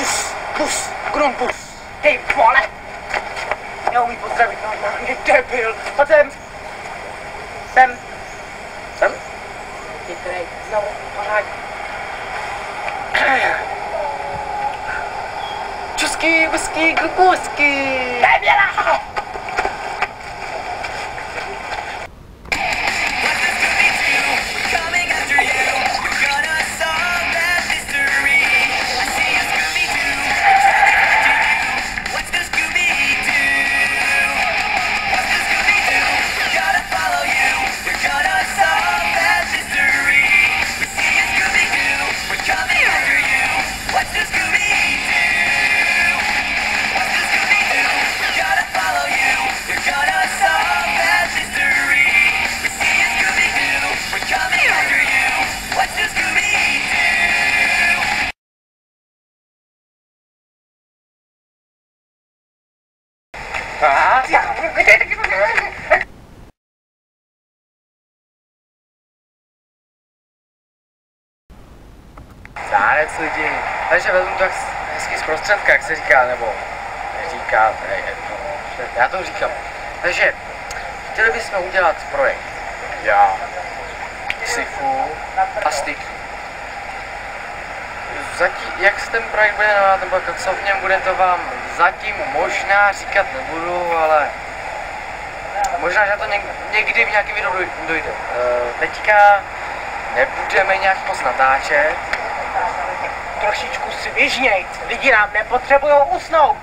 Just push. Go on, push. Deep wallet. No, we put them in on man, you debil. But them. Them. Them? It's right. No, alright. Чуски, виски, гуски. Дай мне Zárec lidi. Takže vezmu s- hezky z prostředka, jak se říká, nebo neříká, to je jedno. Já to říkám. Takže chtěli bychom udělat projekt. Já, Sifu a Sticky. Zatím, jak se ten projekt bude jmenovat, nebo jak co v něm bude, to vám zatím možná říkat nebudu, ale možná, že to něk, někdy v nějakém videu doj- dojde. E, teďka nebudeme nějak moc natáčet, Trošičku svižnějc, lidi nám nepotřebují usnout.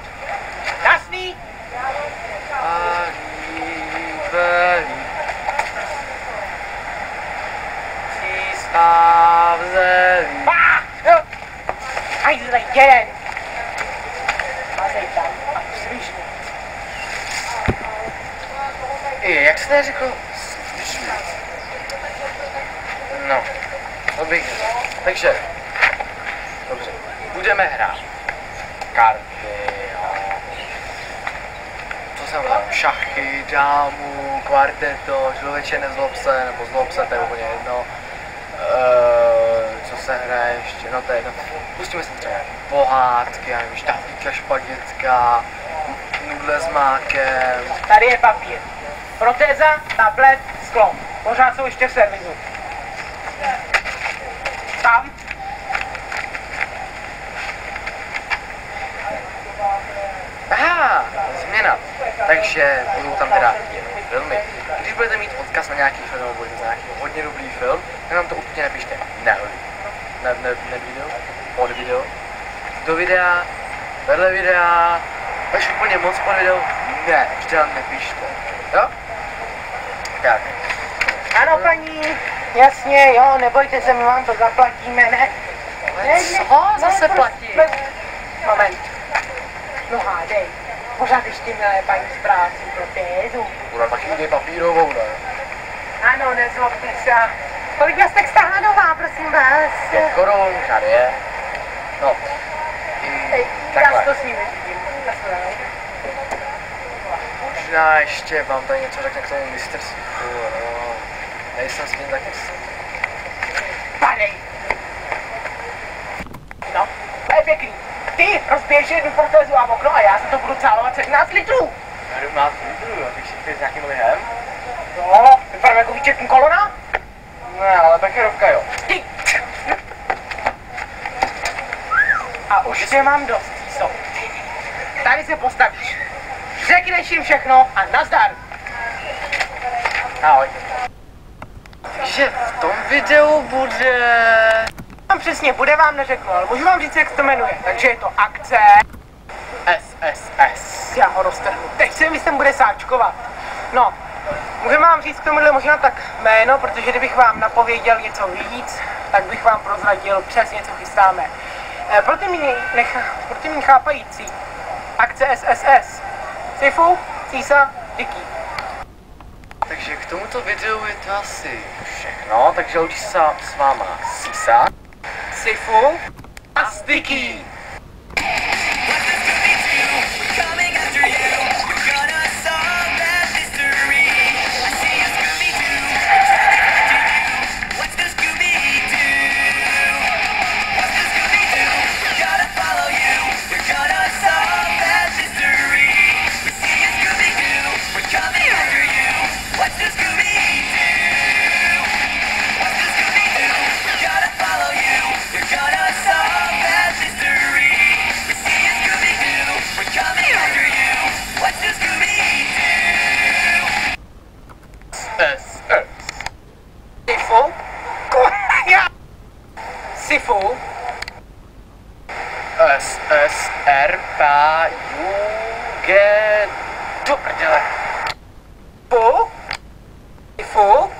Jasný? a líbelí. Čistá v zelí. Hajzle, jeden! Mazej tam a svižně. I, jak se neřekl? No, to bych. Takže, dobře, budeme hrát. Karty. Co jsem hledal? Šachy, dámu, kvarteto, člověče nezlob se, nebo zlob se, to je úplně jedno. Uh, co se hraje ještě, no to je jedno. Pustíme si třeba pohádky, já nevím, špagetka, nudle s mákem, Tady je papír. Protéza, tablet, sklo. Pořád jsou ještě v servisu. Tam. Aha, změna. Takže budou tam teda filmy. Když budete mít odkaz na nějaký film nebo budete na nějaký hodně dobrý film, tak nám to určitě napište na, ne, ne, ne video, pod video, do videa, vedle videa, až úplně moc pod video, ne, vždy nám nepište. Jo? Tak. Ano, paní. Jasně, jo, nebojte se, my vám to zaplatíme, ne? Ne, Co zase platí? ne, Moment. No hádej. Pořád ještě milé paní z práci protézu. Bude taky uděj papírovou, ne? Ano, nezlobte se. Kolik vás tak stála nová, prosím vás? Pět korun, tady je. No. Ej, I já takhle. si to s nimi řídím. Možná ještě vám tady něco řekne k tomu. Sifu, no. Nejsem s tím taky s- Padej. No, to je pěkný. Ty rozbiješ jednu protézu a okno a já se to budu cálovat 17 litrů. Já jdu nás litrů, a ty všichni s nějakým lihem? No, vypadám jako výčetní kolona? Ne, ale Becherovka jo. Ty. A už tě mám dost, co? Tady se postavíš. Řekneš jim všechno a nazdar. Ahoj. Takže v tom videu bude... Tam přesně bude vám neřeknu, ale můžu vám říct, jak se to jmenuje. Takže je to akce. SSS. Já ho roztrhnu. Teď se mi sem bude sáčkovat. No, můžeme vám říct k tomuhle možná tak jméno, protože kdybych vám napověděl něco víc, tak bych vám prozradil přesně, co chystáme. Eh, Pro ty méně nech, pro ty méně chápající, akce SSS. Sifu, Císa, Dicky. Takže k tomuto videu je to asi všechno, takže loučí se s váma Sisa. Sifu a Sticky. Sparta, you get two. Book. Four.